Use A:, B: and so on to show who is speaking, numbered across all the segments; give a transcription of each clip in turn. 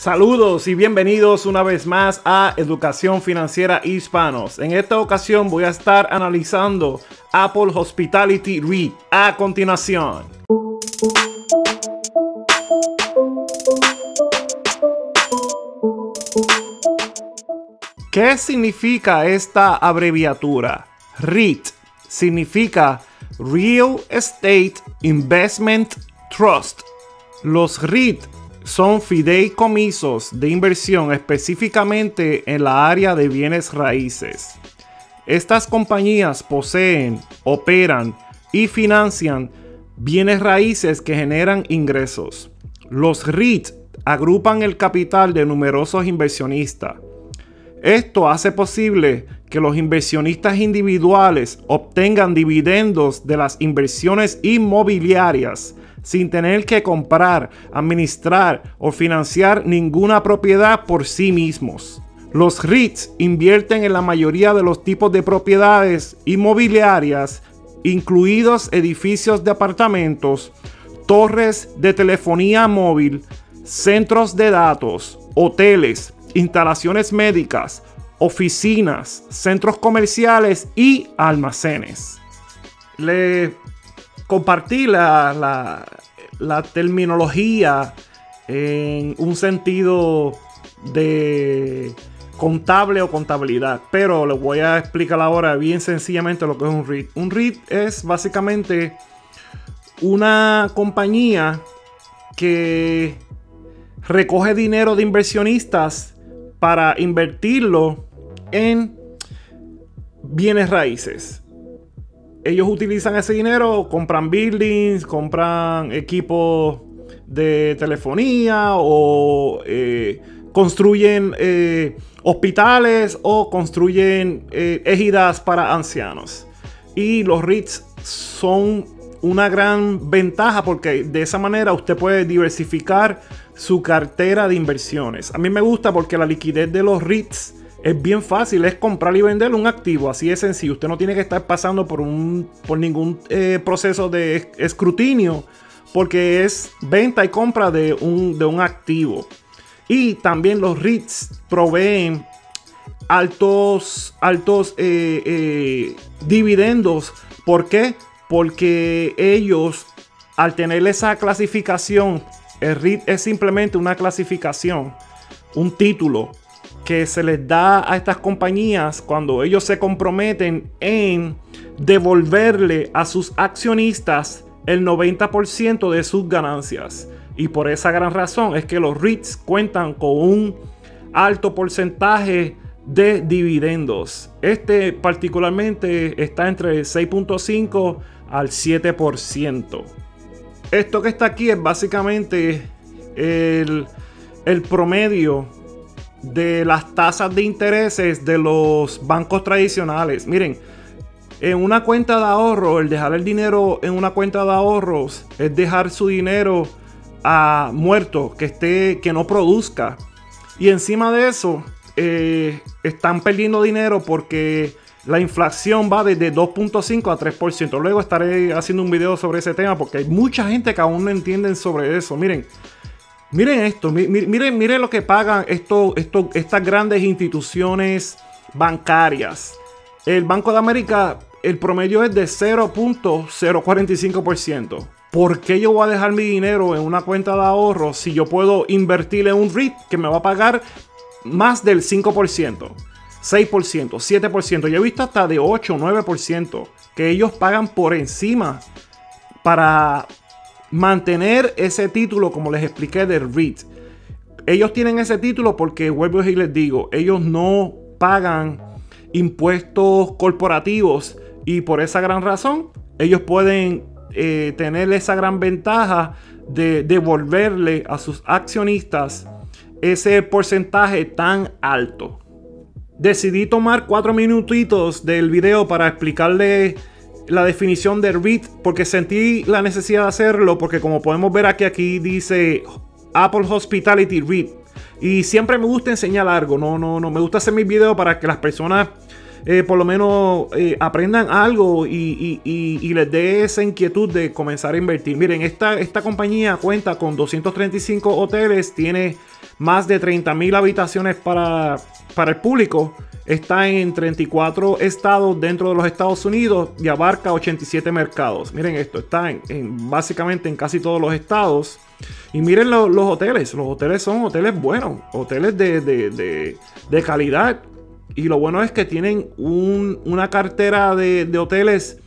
A: Saludos y bienvenidos una vez más a Educación Financiera Hispanos. En esta ocasión voy a estar analizando Apple Hospitality REIT a continuación. ¿Qué significa esta abreviatura? REIT significa Real Estate Investment Trust. Los REIT son fideicomisos de inversión específicamente en la área de bienes raíces. Estas compañías poseen, operan y financian bienes raíces que generan ingresos. Los REIT agrupan el capital de numerosos inversionistas. Esto hace posible que los inversionistas individuales obtengan dividendos de las inversiones inmobiliarias sin tener que comprar, administrar o financiar ninguna propiedad por sí mismos. Los REITs invierten en la mayoría de los tipos de propiedades inmobiliarias, incluidos edificios de apartamentos, torres de telefonía móvil, centros de datos, hoteles, instalaciones médicas, oficinas, centros comerciales y almacenes. Compartí la, terminología en un sentido de contable o contabilidad. Pero les voy a explicar ahora bien sencillamente lo que es un REIT. Un REIT es básicamente una compañía que recoge dinero de inversionistas para invertirlo en bienes raíces ellos utilizan ese dinero, compran buildings, compran equipos de telefonía o eh, construyen eh, hospitales o construyen eh, para ancianos. Y los REITs son una gran ventaja porque de esa manera usted puede diversificar su cartera de inversiones. A mí me gusta porque la liquidez de los REITs es bien fácil, es comprar y vender un activo, así de sencillo. Usted no tiene que estar pasando por, un, por ningún eh, proceso de escrutinio, porque es venta y compra de un, de un activo. Y también los REITs proveen altos, altos eh, eh, dividendos. ¿Por qué? Porque ellos, al tener esa clasificación, el REIT es simplemente una clasificación, un título que se les da a estas compañías cuando ellos se comprometen en devolverle a sus accionistas el 90% de sus ganancias. Y por esa gran razón es que los REITs cuentan con un alto porcentaje de dividendos. Este particularmente está entre el 6.5 al 7%. Esto que está aquí es básicamente el, el promedio de las tasas de intereses de los bancos tradicionales. Miren, en una cuenta de ahorro, el dejar el dinero en una cuenta de ahorros es dejar su dinero a muerto, que esté, que no produzca. Y encima de eso, eh, están perdiendo dinero porque la inflación va desde 2.5 a 3%. Luego estaré haciendo un video sobre ese tema porque hay mucha gente que aún no entienden sobre eso. Miren, Miren esto, miren, miren lo que pagan estas grandes instituciones bancarias. El Banco de América, el promedio es de 0.045%. ¿Por qué yo voy a dejar mi dinero en una cuenta de ahorro si yo puedo invertir en un REIT que me va a pagar más del 5%? 6%, 7%. Yo he visto hasta de 8, 9% que ellos pagan por encima para mantener ese título, como les expliqué, de REIT. Ellos tienen ese título porque, vuelvo y les digo, ellos no pagan impuestos corporativos y por esa gran razón, ellos pueden eh, tener esa gran ventaja de devolverle a sus accionistas ese porcentaje tan alto. Decidí tomar cuatro minutitos del video para explicarle la definición de REIT porque sentí la necesidad de hacerlo porque como podemos ver aquí, aquí dice Apple Hospitality REIT. Y siempre me gusta enseñar algo, no, no, no, me gusta hacer mis videos para que las personas eh, por lo menos eh, aprendan algo y, les dé esa inquietud de comenzar a invertir. Miren, esta, esta compañía cuenta con 235 hoteles, tiene más de 30 mil habitaciones para, para el público. Está en 34 estados dentro de los Estados Unidos y abarca 87 mercados. Miren esto, está en, básicamente en casi todos los estados. Y miren los hoteles, los hoteles son hoteles buenos, hoteles de, calidad. Y lo bueno es que tienen una cartera de, de hoteles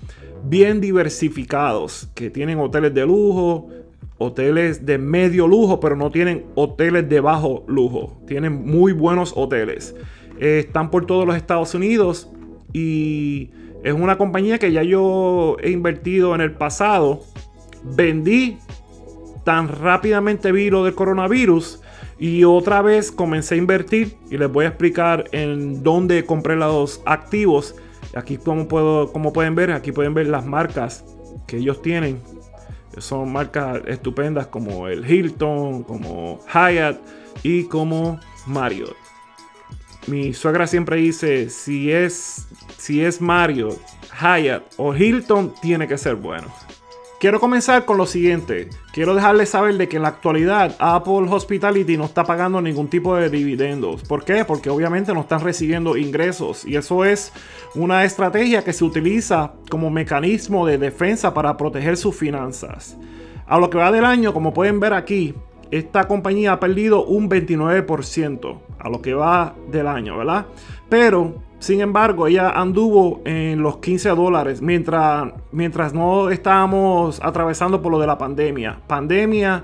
A: bien diversificados, que tienen hoteles de lujo, hoteles de medio lujo, pero no tienen hoteles de bajo lujo. Tienen muy buenos hoteles. Están por todos los Estados Unidos y es una compañía que ya yo he invertido en el pasado. Vendí tan rápidamente vi lo del coronavirus y otra vez comencé a invertir y les voy a explicar en dónde compré los activos. Aquí como, puedo, como pueden ver, aquí pueden ver las marcas que ellos tienen. Son marcas estupendas como el Hilton, como Hyatt y como Marriott. Mi suegra siempre dice, si es, si es Mario, Hyatt o Hilton, tiene que ser bueno. Quiero comenzar con lo siguiente. Quiero dejarles saber de que en la actualidad Apple Hospitality no está pagando ningún tipo de dividendos. ¿Por qué? Porque obviamente no están recibiendo ingresos. Y eso es una estrategia que se utiliza como mecanismo de defensa para proteger sus finanzas. A lo que va del año, como pueden ver aquí, esta compañía ha perdido un 29% a lo que va del año, ¿verdad? Pero, sin embargo, ella anduvo en los 15 dólares mientras, mientras no estábamos atravesando por lo de la pandemia. Pandemia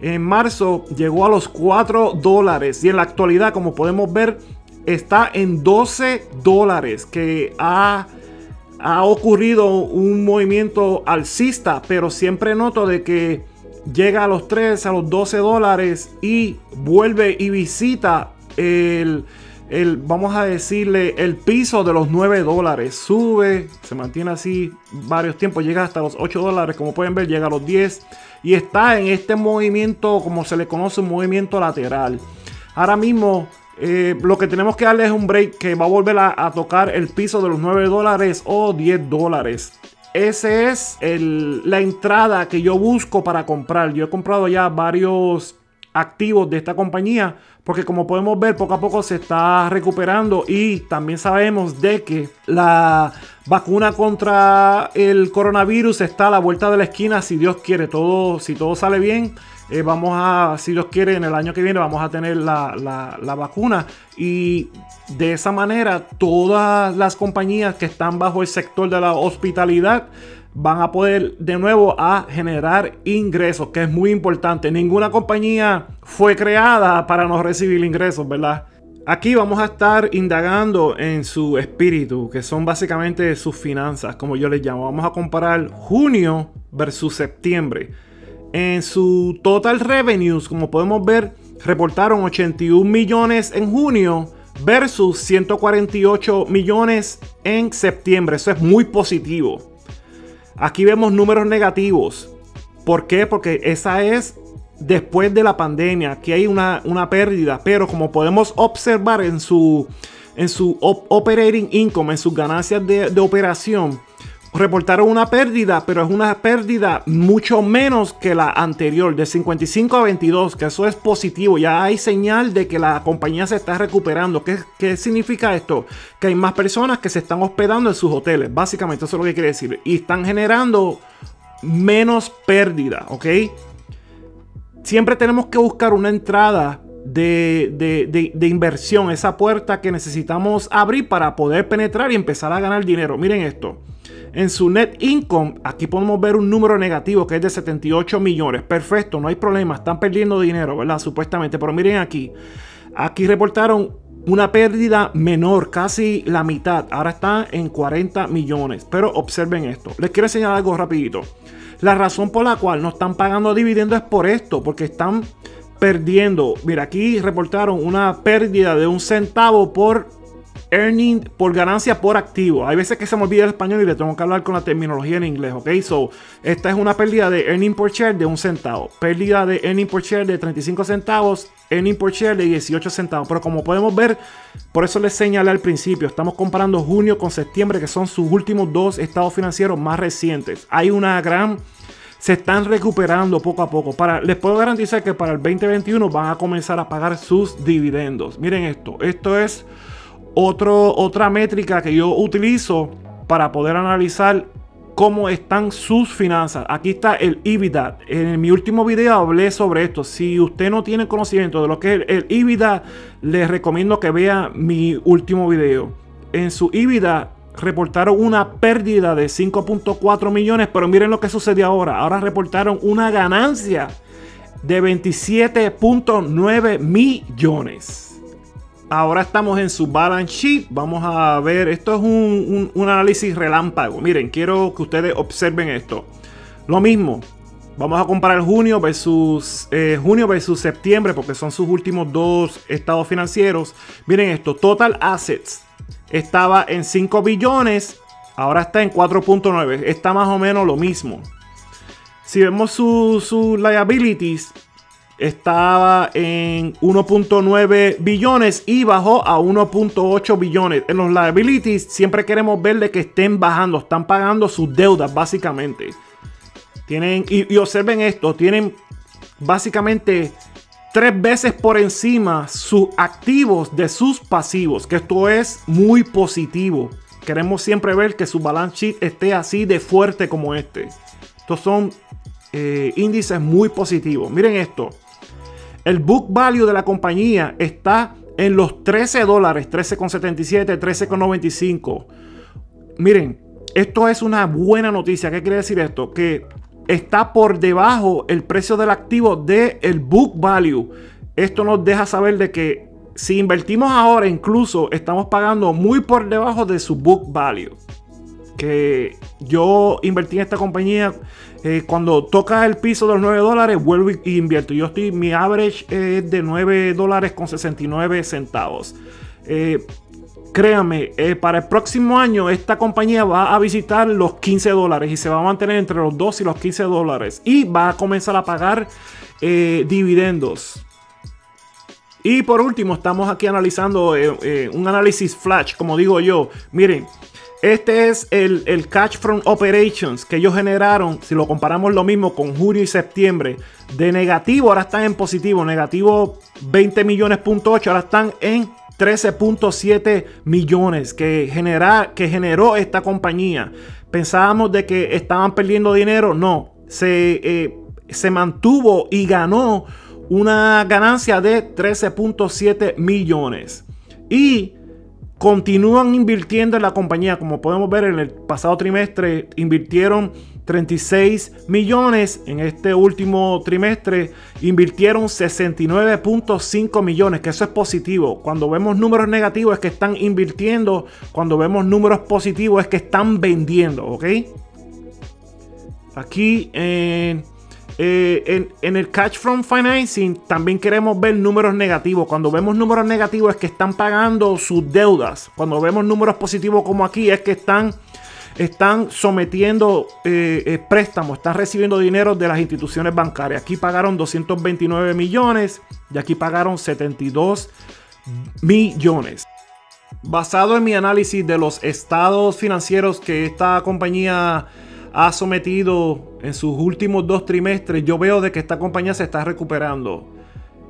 A: en marzo llegó a los 4 dólares y en la actualidad, como podemos ver, está en 12 dólares, que ha ha ocurrido un movimiento alcista, pero siempre noto de que llega a los 3, a los 12 dólares y vuelve y visita el, el, vamos a decirle, el piso de los 9 dólares. Sube, se mantiene así varios tiempos, llega hasta los 8 dólares, como pueden ver, llega a los 10 y está en este movimiento, como se le conoce, un movimiento lateral. Ahora mismo eh, lo que tenemos que darle es un break que va a volver a, a tocar el piso de los 9 dólares o 10 dólares. Esa es la entrada que yo busco para comprar. Yo he comprado ya varios activos de esta compañía porque como podemos ver poco a poco se está recuperando y también sabemos de que la vacuna contra el coronavirus está a la vuelta de la esquina si Dios quiere todo si todo sale bien eh, vamos a, si Dios quiere, en el año que viene vamos a tener la, la, vacuna. Y de esa manera, todas las compañías que están bajo el sector de la hospitalidad van a poder de nuevo a generar ingresos, que es muy importante. Ninguna compañía fue creada para no recibir ingresos, ¿verdad? Aquí vamos a estar indagando en su espíritu, que son básicamente sus finanzas, como yo les llamo. Vamos a comparar junio versus septiembre. En su total revenues, como podemos ver, reportaron 81 millones en junio versus 148 millones en septiembre. Eso es muy positivo. Aquí vemos números negativos. ¿Por qué? Porque esa es después de la pandemia. Aquí hay una, una pérdida. Pero como podemos observar en su, en su operating income, en sus ganancias de, de operación, reportaron una pérdida, pero es una pérdida mucho menos que la anterior, de 55 a 22, que eso es positivo. Ya hay señal de que la compañía se está recuperando. ¿Qué, ¿Qué, significa esto? Que hay más personas que se están hospedando en sus hoteles. Básicamente eso es lo que quiere decir. Y están generando menos pérdida, ¿ok? Siempre tenemos que buscar una entrada de, de, inversión, esa puerta que necesitamos abrir para poder penetrar y empezar a ganar dinero. Miren esto. En su net income, aquí podemos ver un número negativo que es de 78 millones. Perfecto, no hay problema, están perdiendo dinero, ¿verdad? Supuestamente, pero miren aquí. Aquí reportaron una pérdida menor, casi la mitad. Ahora está en 40 millones. Pero observen esto. Les quiero enseñar algo rapidito. La razón por la cual no están pagando dividendos es por esto, porque están perdiendo. Mira, aquí reportaron una pérdida de un centavo por earning por ganancia por activo. Hay veces que se me olvida el español y le tengo que hablar con la terminología en inglés, ¿ok? So, esta es una pérdida de earning per share de un centavo. Pérdida de earning per share de 35 centavos. Earning per share de 18 centavos. Pero como podemos ver, por eso les señalé al principio, estamos comparando junio con septiembre, que son sus últimos dos estados financieros más recientes. Hay una gran se están recuperando poco a poco. Para, les puedo garantizar que para el 2021 van a comenzar a pagar sus dividendos. Miren esto, esto es otro, otra métrica que yo utilizo para poder analizar cómo están sus finanzas. Aquí está el EBITDA. En mi último video hablé sobre esto. Si usted no tiene conocimiento de lo que es el EBITDA, les recomiendo que vea mi último video. En su EBITDA reportaron una pérdida de 5.4 millones, pero miren lo que sucedió ahora. Ahora reportaron una ganancia de 27.9 millones. Ahora estamos en su balance sheet. Vamos a ver, esto es un, análisis relámpago. Miren, quiero que ustedes observen esto. Lo mismo, Vamos a comparar junio versus eh, junio versus septiembre porque son sus últimos dos estados financieros. Miren esto, total assets estaba en 5 billones, ahora está en 4.9. Está más o menos lo mismo. Si vemos sus su liabilities, estaba en 1.9 billones y bajó a 1.8 billones. En los liabilities siempre queremos verle que estén bajando, están pagando sus deudas básicamente. Tienen, y, observen esto, tienen básicamente tres veces por encima sus activos de sus pasivos, que esto es muy positivo. Queremos siempre ver que su balance sheet esté así de fuerte como este. Estos son eh, índices muy positivos. Miren esto. El book value de la compañía está en los 13 dólares, 13,77, 13,95. Miren, esto es una buena noticia. ¿Qué quiere decir esto? Que está por debajo el precio del activo del el book value. Esto nos deja saber de que si invertimos ahora, incluso estamos pagando muy por debajo de su book value. Que yo invertí en esta compañía eh, cuando toca el piso de los 9 dólares, vuelvo e invierto. Yo estoy, mi average es de 9 dólares con 69 centavos. Eh, créanme, eh, para el próximo año esta compañía va a visitar los 15 dólares y se va a mantener entre los 2 y los 15 dólares. Y va a comenzar a pagar dividendos. Y por último, estamos aquí analizando un análisis flash, como digo yo. Miren, este es el, Catch from Operations que ellos generaron. Si lo comparamos lo mismo con junio y septiembre. De negativo, ahora están en positivo. Negativo 20 millones ahora están en 13.7 millones que, genera, que generó esta compañía. Pensábamos de que estaban perdiendo dinero. No, se, eh, se mantuvo y ganó una ganancia de 13.7 millones. Y continúan invirtiendo en la compañía. Como podemos ver en el pasado trimestre, invirtieron 36 millones. En este último trimestre invirtieron 69.5 millones, que eso es positivo. Cuando vemos números negativos es que están invirtiendo. Cuando vemos números positivos es que están vendiendo, ¿ok? Aquí en en, el Catch from Financing también queremos ver números negativos. Cuando vemos números negativos es que están pagando sus deudas. Cuando vemos números positivos como aquí es que están, están sometiendo eh, eh, préstamos, están recibiendo dinero de las instituciones bancarias. Aquí pagaron 229 millones y aquí pagaron 72 millones. Basado en mi análisis de los estados financieros que esta compañía ha sometido en sus últimos dos trimestres, yo veo de que esta compañía se está recuperando.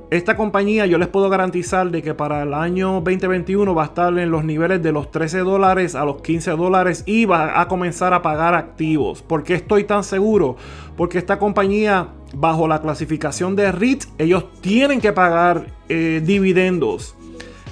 A: Esta compañía yo les puedo garantizar de que para el año 2021 va a estar en los niveles de los 13 dólares a los 15 dólares y va a comenzar a pagar activos. ¿Por qué estoy tan seguro? Porque esta compañía bajo la clasificación de REIT ellos tienen que pagar eh, dividendos.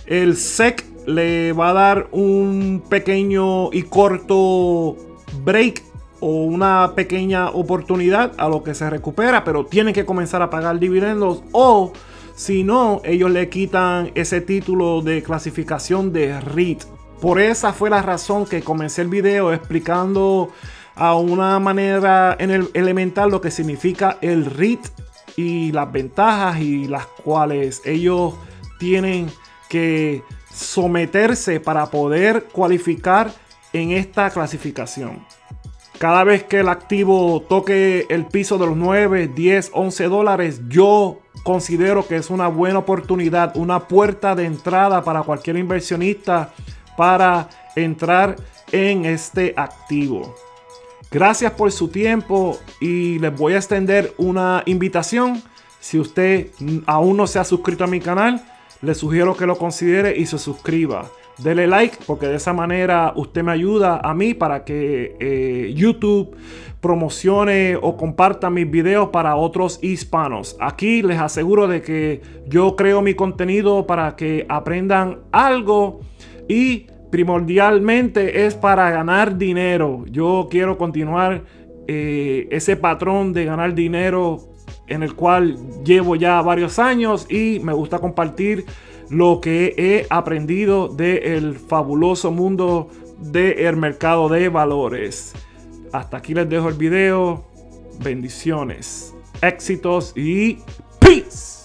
A: El SEC le va a dar un pequeño y corto break o una pequeña oportunidad a lo que se recupera, pero tienen que comenzar a pagar dividendos o si no, ellos le quitan ese título de clasificación de REIT. Por esa fue la razón que comencé el video explicando a una manera en el elemental lo que significa el REIT y las ventajas y las cuales ellos tienen que someterse para poder cualificar en esta clasificación. Cada vez que el activo toque el piso de los 9, 10, 11 dólares, yo considero que es una buena oportunidad, una puerta de entrada para cualquier inversionista para entrar en este activo. Gracias por su tiempo y les voy a extender una invitación. Si usted aún no se ha suscrito a mi canal, le sugiero que lo considere y se suscriba. Dele like porque de esa manera usted me ayuda a mí para que eh, YouTube promocione o comparta mis videos para otros hispanos. Aquí les aseguro de que yo creo mi contenido para que aprendan algo y primordialmente es para ganar dinero. Yo quiero continuar eh, ese patrón de ganar dinero en el cual llevo ya varios años y me gusta compartir lo que he aprendido del fabuloso mundo del mercado de valores. Hasta aquí les dejo el video. Bendiciones, éxitos y peace.